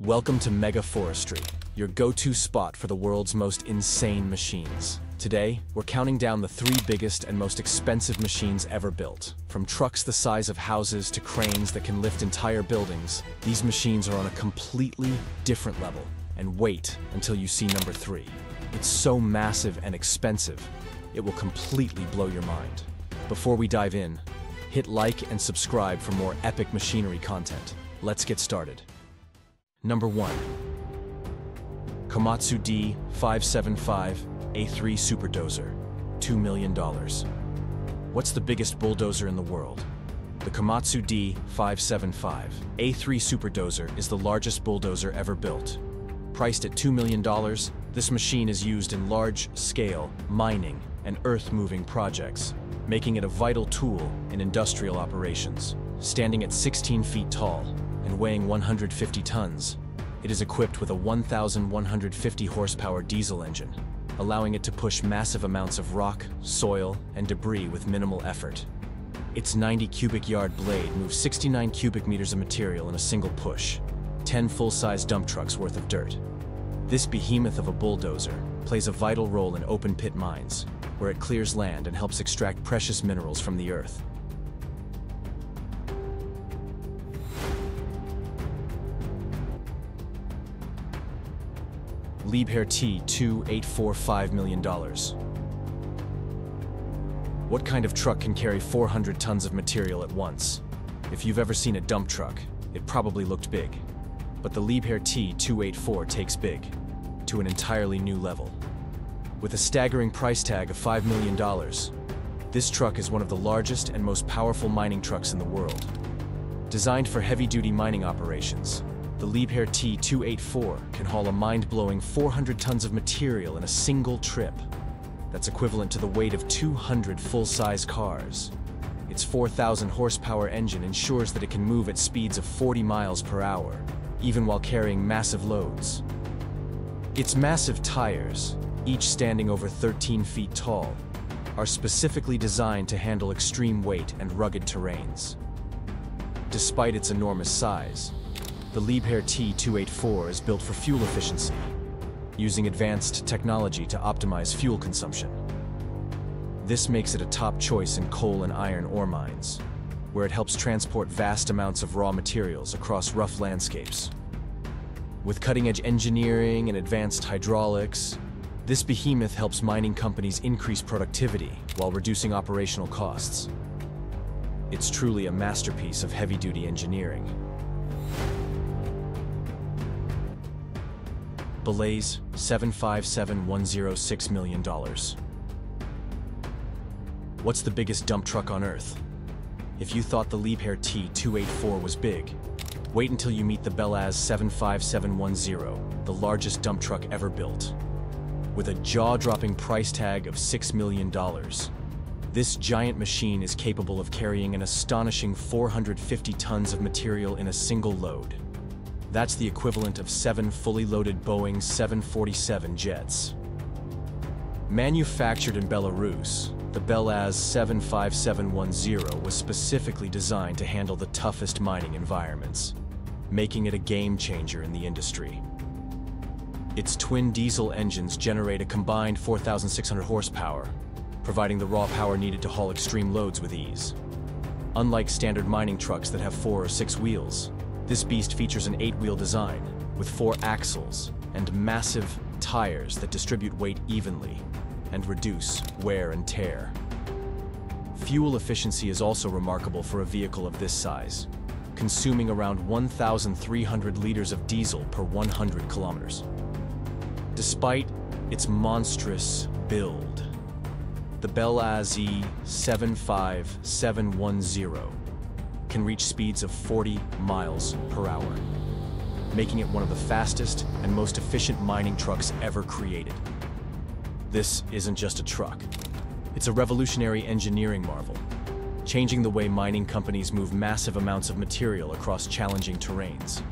Welcome to Mega Forestry, your go-to spot for the world's most insane machines. Today, we're counting down the three biggest and most expensive machines ever built. From trucks the size of houses to cranes that can lift entire buildings, these machines are on a completely different level. And wait until you see number three. It's so massive and expensive, it will completely blow your mind. Before we dive in, hit like and subscribe for more epic machinery content. Let's get started. Number 1. Komatsu D575 A3 Superdozer, $2 million. What's the biggest bulldozer in the world? The Komatsu D575 A3 Superdozer is the largest bulldozer ever built. Priced at $2 million, this machine is used in large-scale mining and earth-moving projects, making it a vital tool in industrial operations. Standing at 16 feet tall, and weighing 150 tons. It is equipped with a 1,150 horsepower diesel engine, allowing it to push massive amounts of rock, soil, and debris with minimal effort. Its 90 cubic yard blade moves 69 cubic meters of material in a single push, 10 full-size dump trucks worth of dirt. This behemoth of a bulldozer plays a vital role in open pit mines, where it clears land and helps extract precious minerals from the earth. Liebherr T $2.845 million. What kind of truck can carry 400 tons of material at once? If you've ever seen a dump truck, it probably looked big. But the Liebherr T284 takes big, to an entirely new level. With a staggering price tag of $5 million, this truck is one of the largest and most powerful mining trucks in the world. Designed for heavy-duty mining operations, the Liebherr T284 can haul a mind-blowing 400 tons of material in a single trip. That's equivalent to the weight of 200 full-size cars. Its 4,000 horsepower engine ensures that it can move at speeds of 40 miles per hour, even while carrying massive loads. Its massive tires, each standing over 13 feet tall, are specifically designed to handle extreme weight and rugged terrains. Despite its enormous size, the Liebherr T284 is built for fuel efficiency, using advanced technology to optimize fuel consumption. This makes it a top choice in coal and iron ore mines, where it helps transport vast amounts of raw materials across rough landscapes. With cutting-edge engineering and advanced hydraulics, this behemoth helps mining companies increase productivity while reducing operational costs. It's truly a masterpiece of heavy-duty engineering. Belaz $757,106 million. What's the biggest dump truck on Earth? If you thought the Liebherr T284 was big, wait until you meet the Belaz 75710, the largest dump truck ever built. With a jaw-dropping price tag of $6 million, this giant machine is capable of carrying an astonishing 450 tons of material in a single load. That's the equivalent of seven fully loaded Boeing 747 jets. Manufactured in Belarus, the Belaz 75710 was specifically designed to handle the toughest mining environments, making it a game changer in the industry. Its twin diesel engines generate a combined 4,600 horsepower, providing the raw power needed to haul extreme loads with ease. Unlike standard mining trucks that have four or six wheels, this beast features an eight-wheel design, with four axles and massive tires that distribute weight evenly and reduce wear and tear. Fuel efficiency is also remarkable for a vehicle of this size, consuming around 1,300 liters of diesel per 100 kilometers. Despite its monstrous build, the Belaz E75710 can reach speeds of 40 miles per hour, making it one of the fastest and most efficient mining trucks ever created. This isn't just a truck. It's a revolutionary engineering marvel, changing the way mining companies move massive amounts of material across challenging terrains.